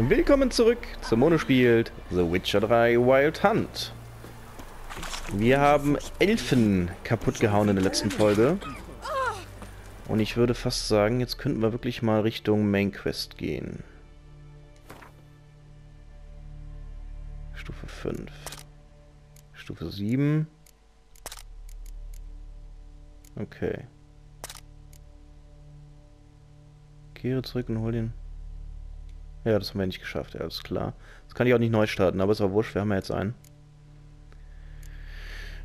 Willkommen zurück zum Monospiel The Witcher 3 Wild Hunt. Wir haben Elfen kaputt gehauen in der letzten Folge. Und ich würde fast sagen, jetzt könnten wir wirklich mal Richtung Main Quest gehen. Stufe 5. Stufe 7. Okay. Kehre zurück und hol den... Ja, das haben wir nicht geschafft, ja, alles klar. Das kann ich auch nicht neu starten, aber ist auch wurscht, wir haben ja jetzt einen.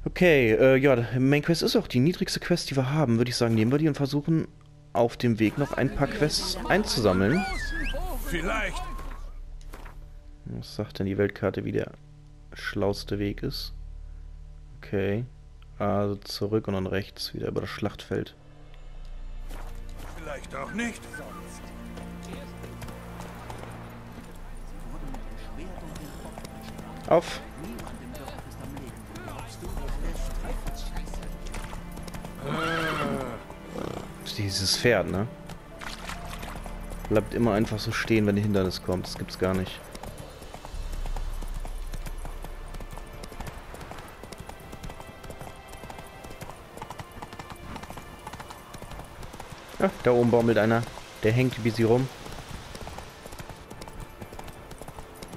Okay, äh, ja, Main Quest ist auch die niedrigste Quest, die wir haben. Würde ich sagen, nehmen wir die und versuchen auf dem Weg noch ein paar Quests einzusammeln. Vielleicht. Was sagt denn die Weltkarte, wie der schlauste Weg ist? Okay. Also zurück und dann rechts wieder über das Schlachtfeld. Vielleicht auch nicht. Auf! Dieses Pferd, ne? Bleibt immer einfach so stehen, wenn ein Hindernis kommt. Das gibt's gar nicht. Ja, da oben baumelt einer. Der hängt wie sie rum.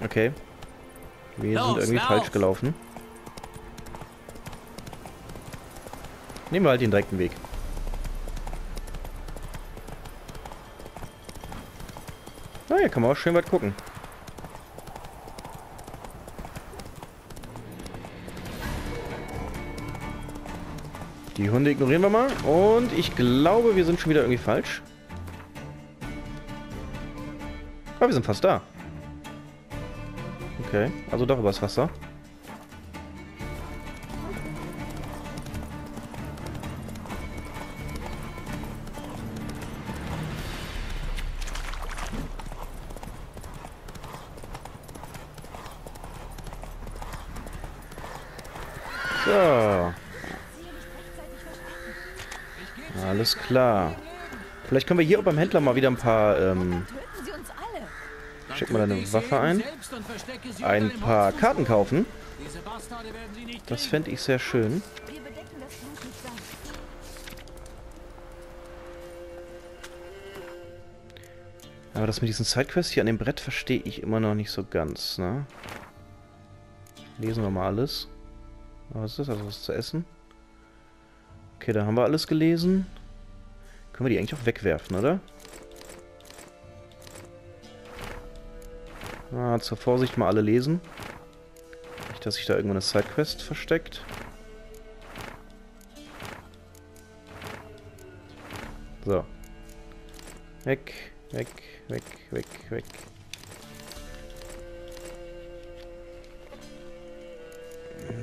Okay. Wir sind irgendwie falsch gelaufen. Nehmen wir halt den direkten Weg. Na, hier kann man auch schön weit gucken. Die Hunde ignorieren wir mal. Und ich glaube, wir sind schon wieder irgendwie falsch. Aber wir sind fast da. Okay, also doch übers Wasser. So. Alles klar. Vielleicht können wir hier beim Händler mal wieder ein paar, ähm, Töten sie uns alle. Schick mal deine Waffe ein. Ein paar. Karten kaufen. Das fände ich sehr schön. Aber das mit diesen Sidequests hier an dem Brett verstehe ich immer noch nicht so ganz, ne? Lesen wir mal alles. Was ist das? Also was zu essen? Okay, da haben wir alles gelesen. Können wir die eigentlich auch wegwerfen, oder? Ah, zur Vorsicht mal alle lesen. Nicht, dass sich da irgendwo eine Sidequest versteckt. So. Weg, weg, weg, weg, weg.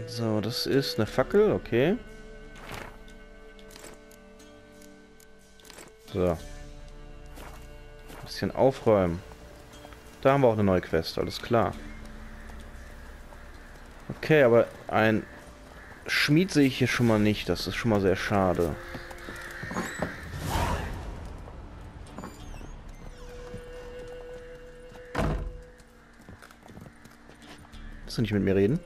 So, das ist eine Fackel, okay. So. Bisschen aufräumen. Da haben wir auch eine neue Quest, alles klar. Okay, aber ein Schmied sehe ich hier schon mal nicht. Das ist schon mal sehr schade. Willst du nicht mit mir reden?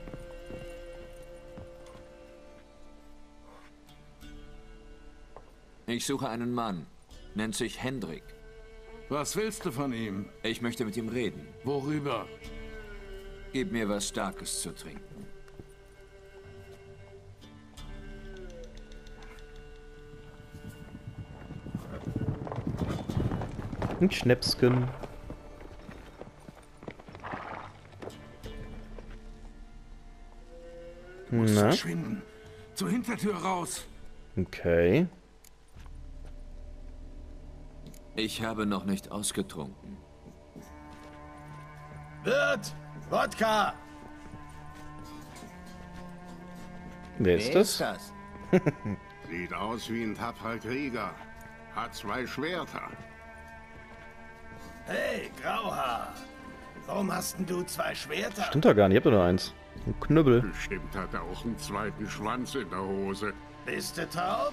Ich suche einen Mann. Nennt sich Hendrik. Was willst du von ihm? Ich möchte mit ihm reden. Worüber? Gib mir was Starkes zu trinken. Ein Schnäpsken. Muss Na, verschwinden. Zur Hintertür raus. okay. Ich habe noch nicht ausgetrunken. Wirt! Wodka! Wer ist das? das? Sieht aus wie ein tapferer Krieger. Hat zwei Schwerter. Hey, Grauhaar! Warum hast denn du zwei Schwerter? Stimmt doch gar nicht, ich hab doch nur eins. Ein Knüppel. Bestimmt hat er auch einen zweiten Schwanz in der Hose. Bist du taub?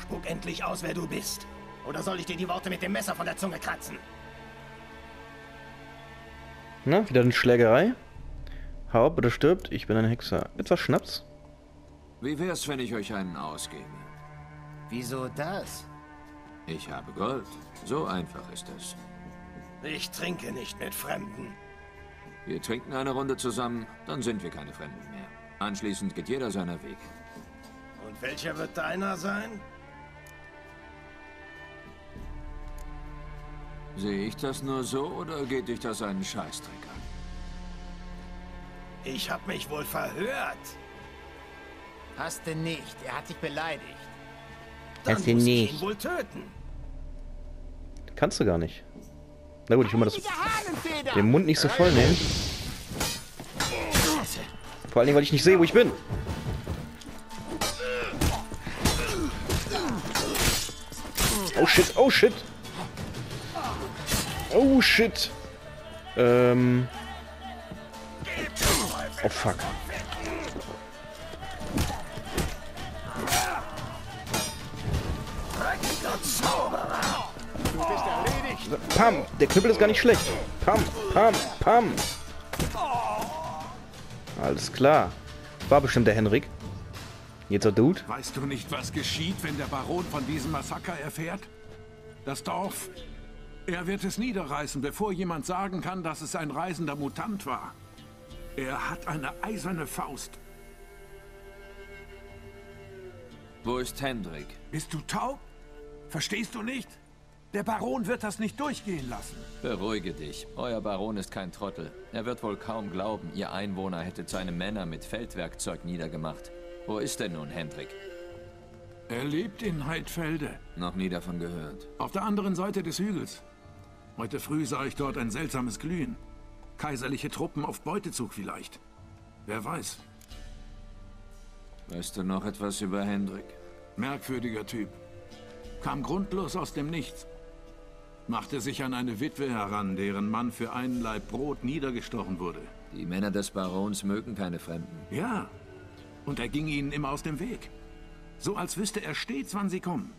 Spuck endlich aus, wer du bist. Oder soll ich dir die Worte mit dem Messer von der Zunge kratzen? Na, wieder eine Schlägerei. Hau ab oder stirbt, ich bin ein Hexer. Etwas Schnaps? Wie wär's, wenn ich euch einen ausgebe? Wieso das? Ich habe Gold. So einfach ist es. Ich trinke nicht mit Fremden. Wir trinken eine Runde zusammen, dann sind wir keine Fremden mehr. Anschließend geht jeder seiner Weg. Und welcher wird deiner sein? Sehe ich das nur so oder geht dich das einen Scheißdreck an? Ich hab mich wohl verhört. Hast du nicht. Er hat dich beleidigt. Dann Hast du nicht. ihn wohl töten. Kannst du gar nicht. Na gut, ich will mal das den Mund nicht so voll nehmen. Vor allen Dingen, weil ich nicht sehe, wo ich bin. Oh shit, oh shit. Oh shit. Ähm. Oh fuck. Pam, der Knüppel ist gar nicht schlecht. Pam, pam, pam. Alles klar. War bestimmt der Henrik. Jetzt der Dude. Weißt du nicht, was geschieht, wenn der Baron von diesem Massaker erfährt? Das Dorf. Er wird es niederreißen, bevor jemand sagen kann, dass es ein reisender Mutant war. Er hat eine eiserne Faust. Wo ist Hendrik? Bist du taub? Verstehst du nicht? Der Baron wird das nicht durchgehen lassen. Beruhige dich. Euer Baron ist kein Trottel. Er wird wohl kaum glauben, ihr Einwohner hättet seine Männer mit Feldwerkzeug niedergemacht. Wo ist denn nun Hendrik? Er lebt in Heidfelde, Noch nie davon gehört. auf der anderen Seite des Hügels. Heute früh sah ich dort ein seltsames Glühen. Kaiserliche Truppen auf Beutezug vielleicht. Wer weiß. Weißt du noch etwas über Hendrik? Merkwürdiger Typ. Kam grundlos aus dem Nichts. Machte sich an eine Witwe heran, deren Mann für einen Laib Brot niedergestochen wurde. Die Männer des Barons mögen keine Fremden. Ja. Und er ging ihnen immer aus dem Weg. So als wüsste er stets, wann sie kommen.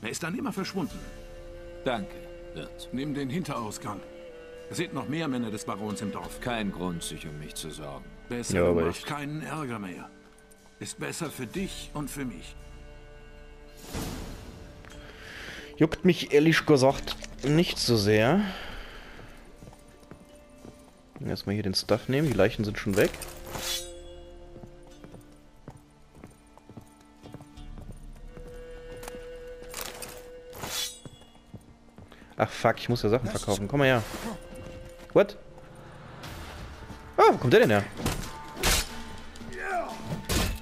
Er ist dann immer verschwunden. Danke, Wirt. Nimm den Hinterausgang. Es sind noch mehr Männer des Barons im Dorf. Kein Grund, sich um mich zu sorgen. Besser, Ja, du aber machst echt. keinen Ärger mehr. Ist besser für dich und für mich. Juckt mich ehrlich gesagt nicht so sehr. Erstmal hier den Stuff nehmen. Die Leichen sind schon weg. Ach fuck, ich muss ja Sachen verkaufen. Komm mal her. What? Ah, wo kommt der denn her?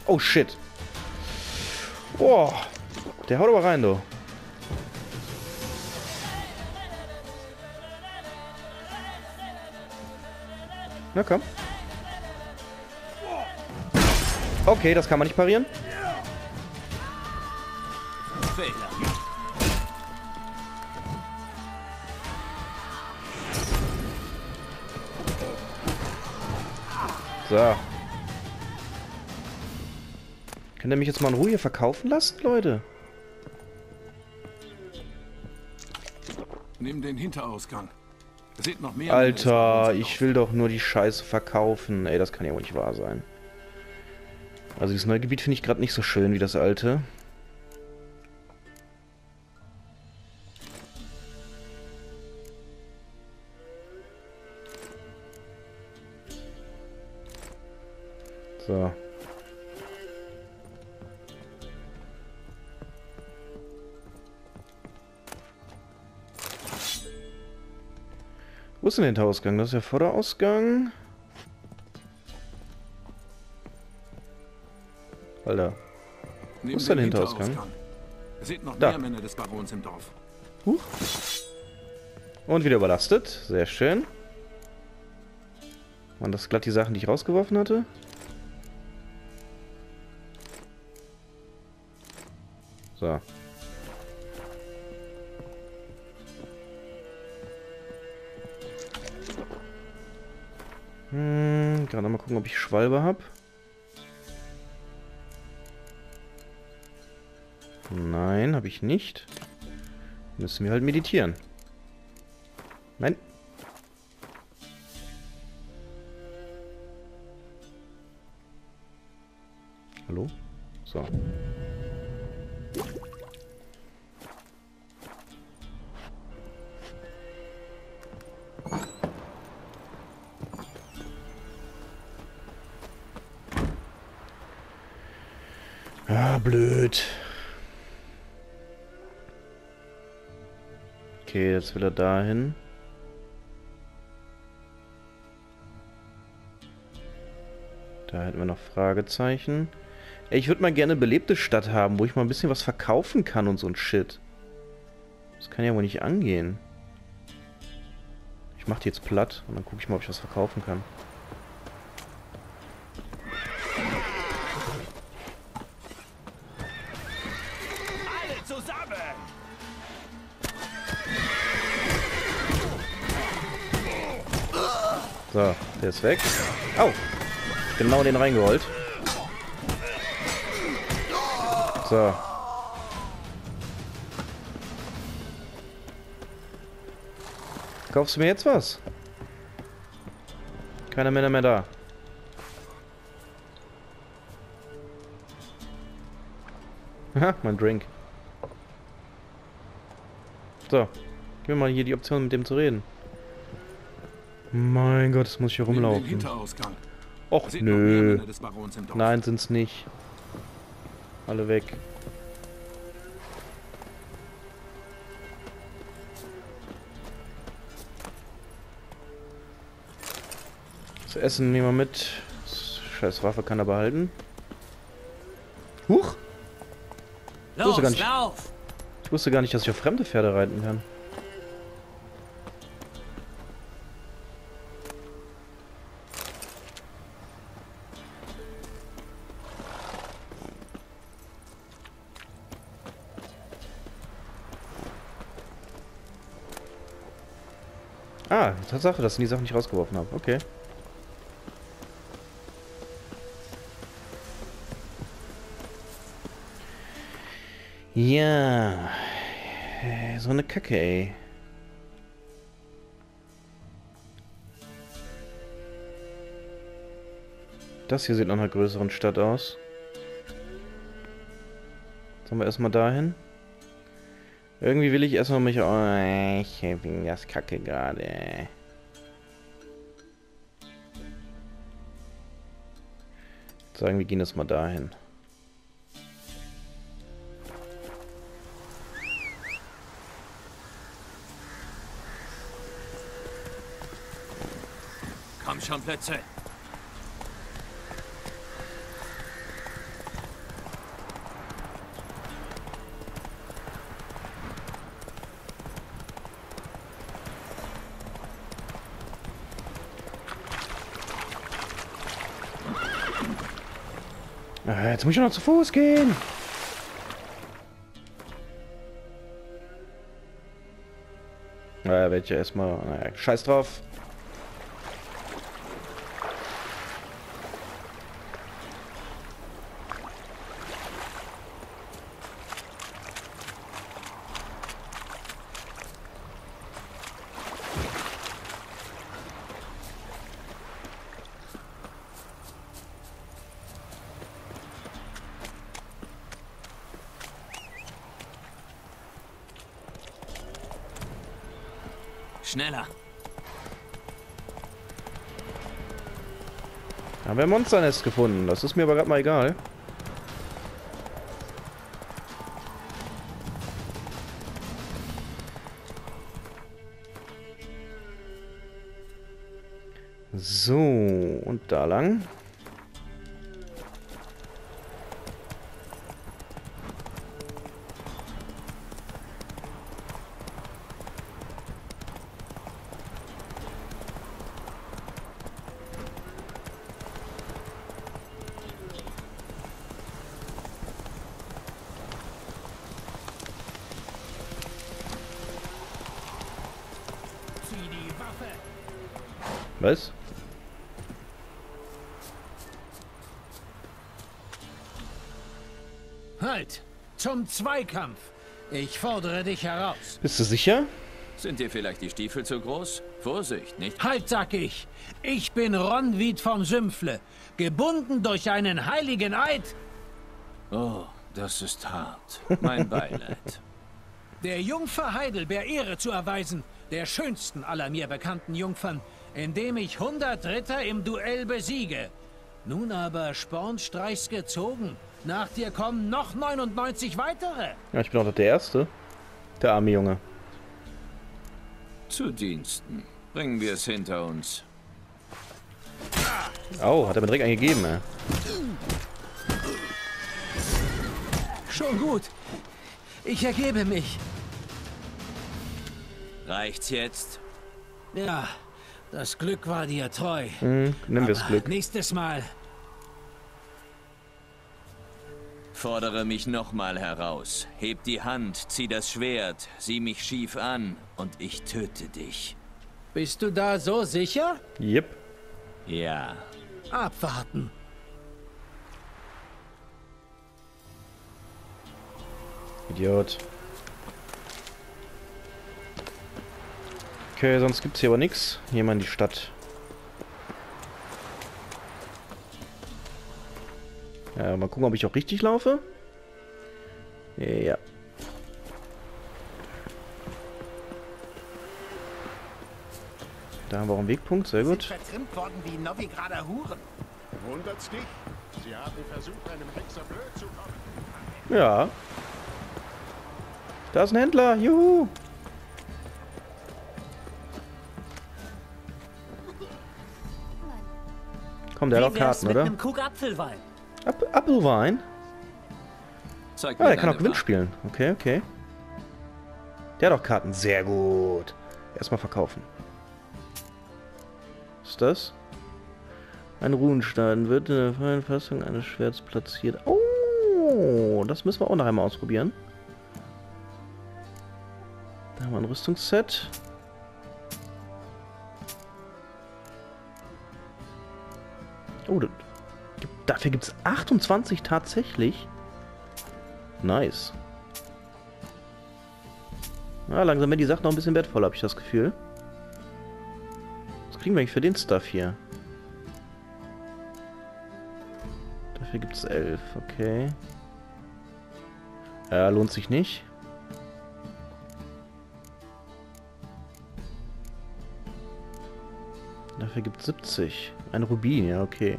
Oh shit. Boah. Der haut aber rein, du. Na komm. Okay, das kann man nicht parieren. So. Könnt ihr mich jetzt mal in Ruhe verkaufen lassen, Leute? Nimm den Hinterausgang. Sind noch mehr Alter, ich will doch nur die Scheiße verkaufen. Ey, das kann ja wohl nicht wahr sein. Also dieses neue Gebiet finde ich gerade nicht so schön wie das alte. So. Wo ist denn der Hinterausgang? Das ist der Vorderausgang. Alter. Wo ist denn den der Hinterausgang? Hinterausgang. Es sind noch Da. mehr Männer des Barons im Dorf. Huch. Und wieder überlastet. Sehr schön. Waren das glatt die Sachen, die ich rausgeworfen hatte? So. Hm, gerade mal gucken, ob ich Schwalbe habe. Nein, habe ich nicht. Müssen wir halt meditieren. Nein. Hallo? So. Jetzt will er dahin. Da hätten wir noch Fragezeichen. Ey, ich würde mal gerne eine belebte Stadt haben, wo ich mal ein bisschen was verkaufen kann und so ein Shit. Das kann ja wohl nicht angehen. Ich mach die jetzt platt und dann gucke ich mal, ob ich was verkaufen kann. Der ist weg. Au! Genau den reingeholt. So. Kaufst du mir jetzt was? Keine Männer mehr da. Haha, mein Drink. So. Gib mir mal hier die Option, mit dem zu reden. Mein Gott, das muss ich hier rumlaufen. Och, nö. Nein, sind's nicht. Alle weg. Das Essen nehmen wir mit. Scheiß Waffe kann er behalten. Huch! Los, wusste gar nicht. lauf! Ich wusste gar nicht, dass ich auf fremde Pferde reiten kann. Tatsache, dass ich die Sachen nicht rausgeworfen habe. Okay. Ja. So eine Kacke, ey. Das hier sieht nach einer größeren Stadt aus. Sollen wir erstmal dahin? Irgendwie will ich erstmal mich... Oh, ich bin das Kacke gerade. Sagen, wir gehen jetzt mal dahin. Komm schon, Plätze. Ah, Jetzt muss ich noch zu Fuß gehen. Naja, werde ich ja erstmal... Naja, scheiß drauf. Haben wir ein Monsternest gefunden. Das ist mir aber gerade mal egal. So, und da lang. Zweikampf! Ich fordere dich heraus. Bist du sicher? Sind dir vielleicht die Stiefel zu groß? Vorsicht, nicht? Halt, sag ich! Ich bin Ronwied vom Sümpfle, gebunden durch einen heiligen Eid. Oh, das ist hart. Mein Beileid. Der Jungfer Heidelbeer Ehre zu erweisen, der schönsten aller mir bekannten Jungfern, indem ich 100 Ritter im Duell besiege. Nun aber Spornstreichs gezogen. Nach dir kommen noch 99 weitere. Ja, ich bin auch noch der Erste. Der arme Junge. Zu Diensten. Bringen wir es hinter uns. Oh, hat er mir direkt eingegeben, ey. Schon gut. Ich ergebe mich. Reicht's jetzt? Ja, das Glück war dir treu. Hm, nimm das Glück. Nächstes Mal. Fordere mich nochmal heraus. Heb die Hand, zieh das Schwert, sieh mich schief an und ich töte dich. Bist du da so sicher? Yep. Ja. Abwarten. Idiot. Okay, sonst gibt's hier aber nichts. Hier mal in die Stadt. Ja, mal gucken, ob ich auch richtig laufe. Ja. Da haben wir auch einen Wegpunkt, sehr gut. vertrimmt worden wie Novigrader Huren. Wundert's dich? Sie haben versucht, einem Hexer blöd zu kommen. Ja. Da ist ein Händler, juhu. Komm, der hat auch Karten, oder? Krug Apfelwein? App Appelwein? Zeig Ah, der kann auch Gewinn spielen. Okay, okay. Der hat auch Karten. Sehr gut. Erstmal verkaufen. Was ist das? Ein Runenstein wird in der freien Fassung eines Schwerts platziert. Oh, das müssen wir auch noch einmal ausprobieren. Da haben wir ein Rüstungsset. Oh, da- gibt- dafür gibt es 28 tatsächlich. Nice. Ja, langsam werden die Sachen noch ein bisschen wertvoller, habe ich das Gefühl. Was kriegen wir eigentlich für den Stuff hier? Dafür gibt es 11, okay. Ja, lohnt sich nicht. Dafür gibt es 70. Ein Rubin, ja, okay.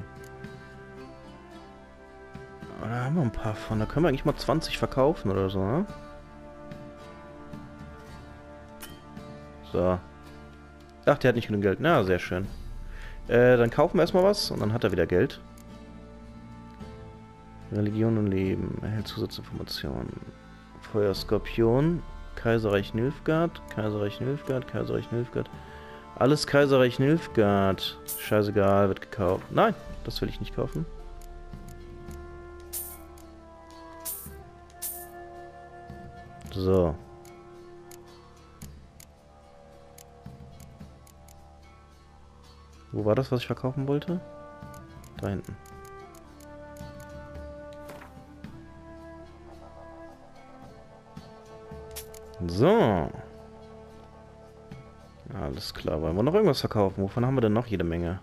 Paar von. Da können wir eigentlich mal 20 verkaufen oder so, ne? So. Ach, der hat nicht genug Geld. Na, sehr schön. Äh, dann kaufen wir erstmal was und dann hat er wieder Geld. Religion und Leben. Erhält Zusatzinformationen. Feuerskorpion. Kaiserreich Nilfgaard. Kaiserreich Nilfgaard. Kaiserreich Nilfgaard. Alles Kaiserreich Nilfgaard. Scheißegal, wird gekauft. Nein, das will ich nicht kaufen. So. Wo war das, was ich verkaufen wollte? Da hinten. So. Alles klar. Wollen wir noch irgendwas verkaufen? Wovon haben wir denn noch jede Menge?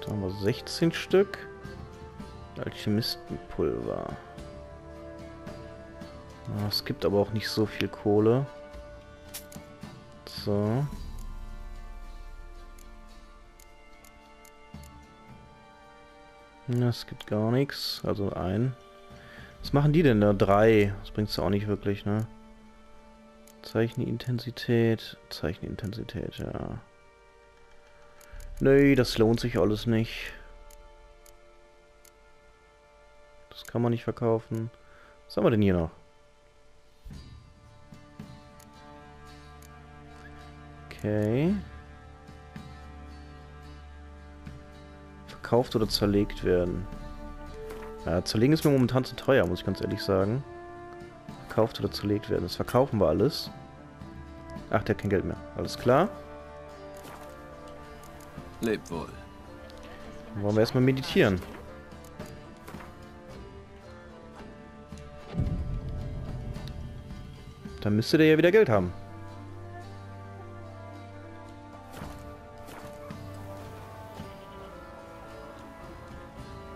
Da haben wir 16 Stück. Alchemistenpulver. Es gibt aber auch nicht so viel Kohle. So. Es gibt gar nichts. Also ein. Was machen die denn da? Drei. Das bringt's ja auch nicht wirklich, ne? Zeichenintensität. Zeichenintensität, ja. Nee, das lohnt sich alles nicht. Das kann man nicht verkaufen. Was haben wir denn hier noch? Okay. Verkauft oder zerlegt werden. Ja, zerlegen ist mir momentan zu teuer, muss ich ganz ehrlich sagen. Verkauft oder zerlegt werden. Das verkaufen wir alles. Ach, der hat kein Geld mehr. Alles klar. Lebt wohl. Dann wollen wir erstmal meditieren. Dann müsste der ja wieder Geld haben.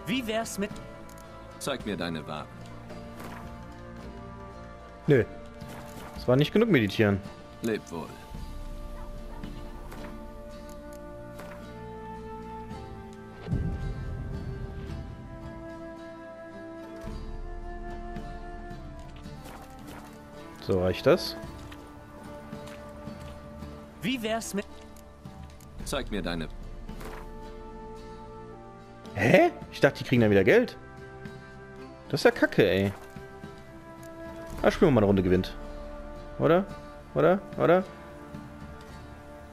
Wie wär's mit... Zeig mir deine Ware. Nö. Es war nicht genug meditieren. Leb wohl. So, reicht das? Wie wär's mit... Zeig mir deine... Hä? Ich dachte, die kriegen dann wieder Geld. Das ist ja kacke, ey. Ah, spielen wir mal eine Runde gewinnt. Oder? Oder? Oder?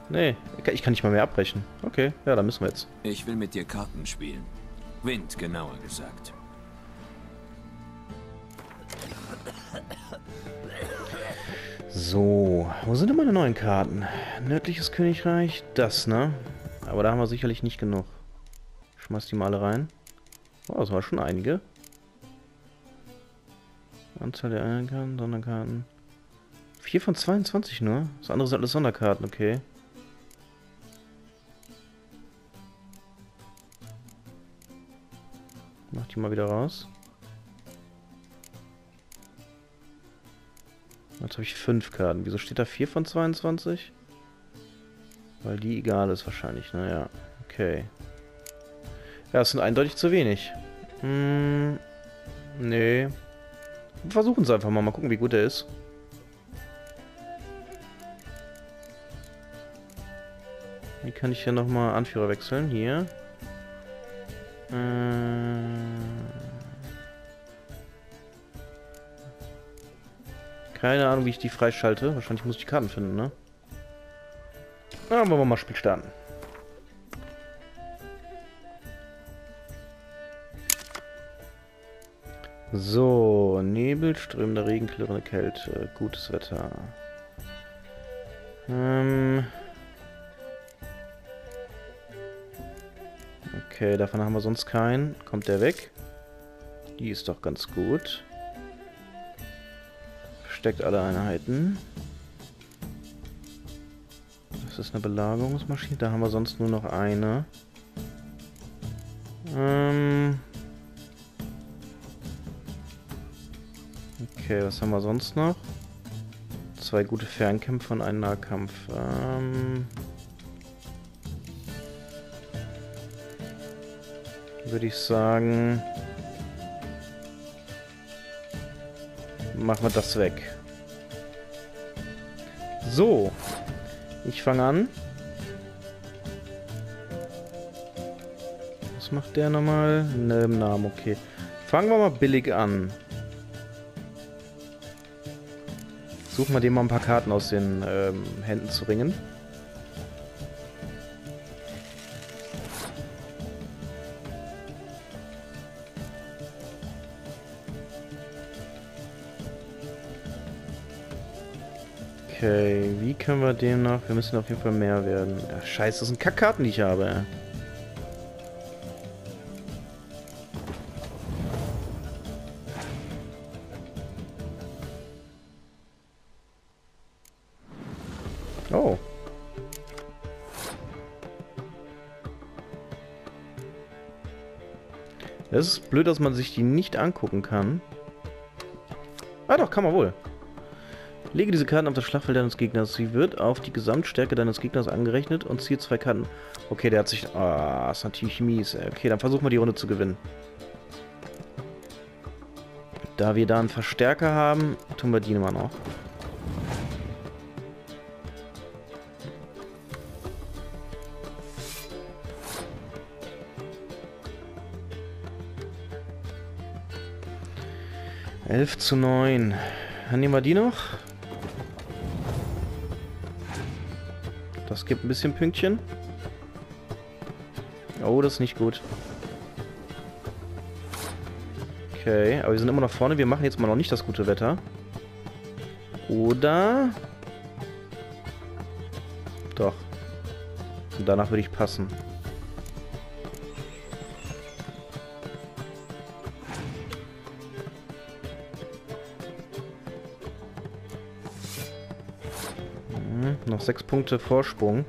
Nee, ich kann nicht mal mehr abbrechen. Okay, ja, dann müssen wir jetzt. Ich will mit dir Karten spielen. Wind, genauer gesagt. So, wo sind denn meine neuen Karten? Nördliches Königreich, das, ne? Aber da haben wir sicherlich nicht genug. Schmeiß die mal alle rein. Oh, das war schon einige. Anzahl der Einkarten, Sonderkarten. 4 von 22 nur? Das andere sind alles Sonderkarten, okay. Mach die mal wieder raus. Jetzt habe ich 5 Karten. Wieso steht da 4 von 22? Weil die egal ist wahrscheinlich, naja. Okay. Ja, es sind eindeutig zu wenig. Hm. Nee. Versuchen es einfach mal. Mal gucken, wie gut er ist. Wie kann ich hier nochmal Anführer wechseln? Hier. Äh, Keine Ahnung, wie ich die freischalte. Wahrscheinlich muss ich die Karten finden, ne? Na, wollen wir mal Spiel starten. So, Nebel, strömender Regen, klirrende Kälte, gutes Wetter. Ähm okay, davon haben wir sonst keinen. Kommt der weg? Die ist doch ganz gut. Versteckt alle Einheiten. Das ist eine Belagerungsmaschine. Da haben wir sonst nur noch eine. Ähm Okay, was haben wir sonst noch? Zwei gute Fernkämpfer und einen Nahkampf. Ähm Würde ich sagen... Machen wir das weg. So. Ich fange an. Was macht der nochmal? Ne, im Namen, okay. Fangen wir mal billig an. Suchen wir dem mal ein paar Karten aus den ähm, Händen zu ringen. Okay, wie können wir dem noch... Wir müssen auf jeden Fall mehr werden. Ja, scheiße, das sind Kackkarten, die ich habe. Oh. Es ist blöd, dass man sich die nicht angucken kann. Ah doch, kann man wohl. Lege diese Karten auf das Schlachtfeld deines Gegners. Sie wird auf die Gesamtstärke deines Gegners angerechnet und ziehe zwei Karten. Okay, der hat sich... Ah, ist natürlich mies. Okay, dann versuchen wir die Runde zu gewinnen. Da wir da einen Verstärker haben, tun wir die immer noch. Elf zu neun. Dann nehmen wir die noch. Das gibt ein bisschen Pünktchen. Oh, das ist nicht gut. Okay, aber wir sind immer noch vorne. Wir machen jetzt mal noch nicht das gute Wetter. Oder... Doch. Und danach würde ich passen. Sechs Punkte Vorsprung.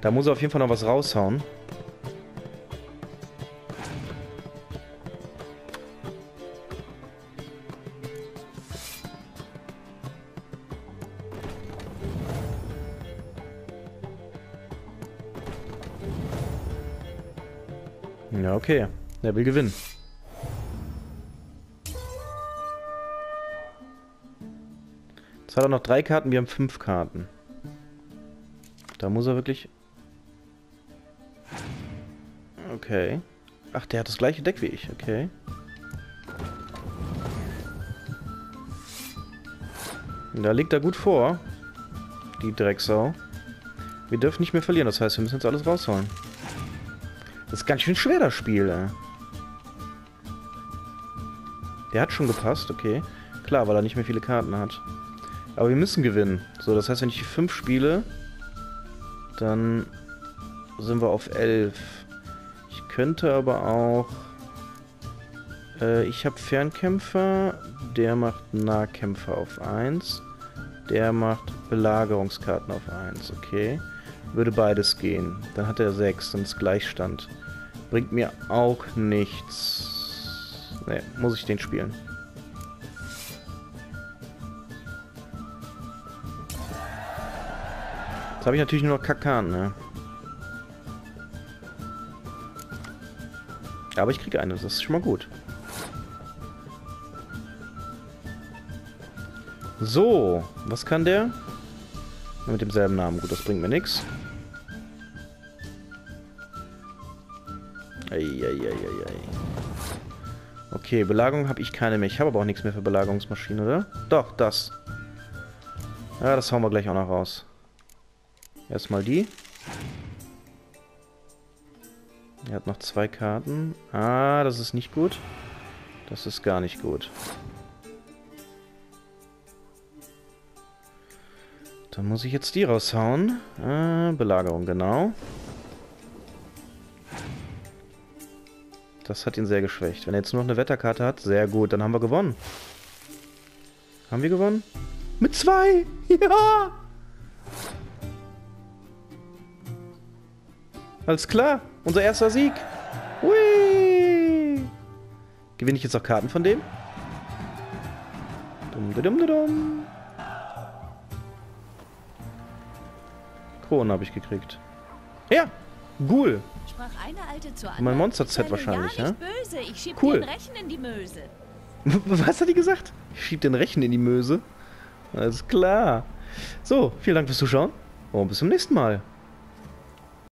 Da muss er auf jeden Fall noch was raushauen. Ja, okay. Der will gewinnen. Jetzt hat er noch drei Karten, wir haben fünf Karten. Da muss er wirklich... Okay. Ach, der hat das gleiche Deck wie ich, okay. Da liegt er gut vor. Die Drecksau. Wir dürfen nicht mehr verlieren, das heißt, wir müssen jetzt alles rausholen. Das ist ganz schön schwer, das Spiel, ey. Der hat schon gepasst, okay. Klar, weil er nicht mehr viele Karten hat. Aber wir müssen gewinnen. So, das heißt, wenn ich die 5 spiele, dann sind wir auf 11. Ich könnte aber auch... Äh, ich habe Fernkämpfer, der macht Nahkämpfer auf 1. Der macht Belagerungskarten auf 1, okay. Würde beides gehen. Dann hat er 6, dann ist Gleichstand. Bringt mir auch nichts. Ne, muss ich den spielen. Jetzt habe ich natürlich nur noch Kakan, ne? Aber ich kriege eine, das ist schon mal gut. So, was kann der? Mit demselben Namen. Gut, das bringt mir nichts. Okay, Belagerung habe ich keine mehr. Ich habe aber auch nichts mehr für Belagerungsmaschinen, oder? Doch, das. Ja, das hauen wir gleich auch noch raus. Erstmal die. Er hat noch zwei Karten. Ah, das ist nicht gut. Das ist gar nicht gut. Dann muss ich jetzt die raushauen. Äh, Belagerung, genau. Das hat ihn sehr geschwächt. Wenn er jetzt nur noch eine Wetterkarte hat, sehr gut. Dann haben wir gewonnen. Haben wir gewonnen? Mit zwei! Ja! Alles klar. Unser erster Sieg. Hui! Gewinne ich jetzt auch Karten von dem? Dum, dum, dum, dum. Kronen habe ich gekriegt. Ja, Ghoul. Mein Monster-Z wahrscheinlich, ja? Cool. den Rechen in die Möse. Was hat die gesagt? Ich schieb den Rechen in die Möse. Alles klar. So, vielen Dank fürs Zuschauen und bis zum nächsten Mal.